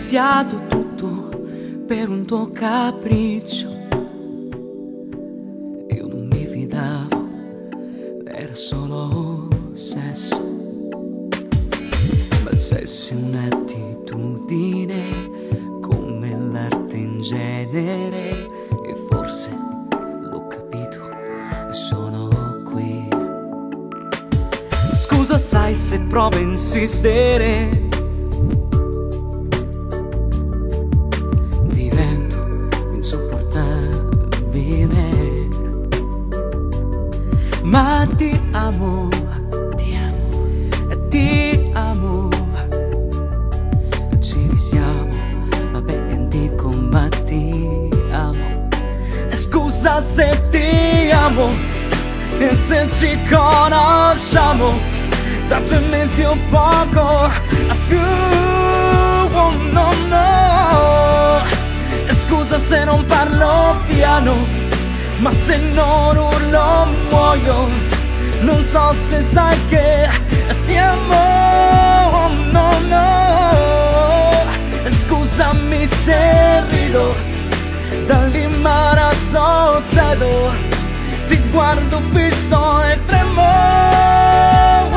iniziato tutto per un tuo capriccio. Io non mi fidavo, era solo sesso. Ma il sesso è un'attitudine come l'arte in genere. E forse l'ho capito sono qui. Scusa, sai se provo a insistere. Ma ti amo, ti amo, ti amo. Ci risiamo, vabbè, e dico, ma ti amo. Scusa se ti amo, e se ci conosciamo da due mesi o poco a più. Oh no, no. Scusa se non parlo piano, ma se non urlo muoio. Non so se sai che ti amo. Oh no, no. Scusami se rido dall'imbarazzo cedo ti guardo fisso e tremo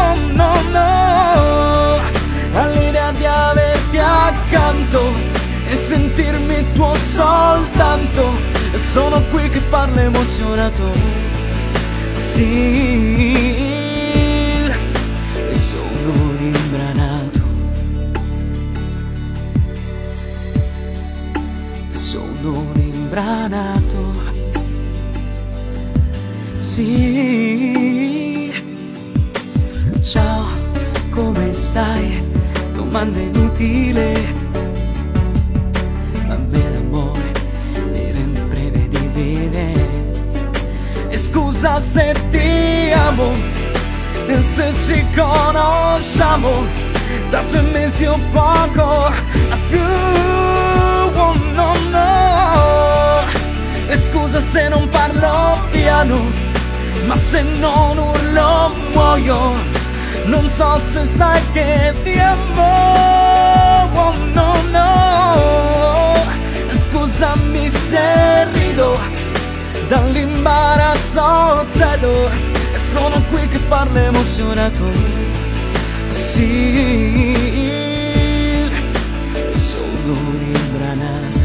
oh no no all'idea di averti accanto e sentirmi tuo soltanto sono qui che parlo emozionato. Sì e sono rimbranato sono rimbranato sì, ciao, come stai? Domanda inutile, E scusa se ti amo, se ci conosciamo da due mesi o poco a più. Oh no, no. E scusa se non parlo piano ma se non urlo muoio. Non so se sai che ti amo, oh no no. Scusami se rido, dall'imbarazzo so, cedo E sono qui che parlo emozionato. Sì Sono imbranato.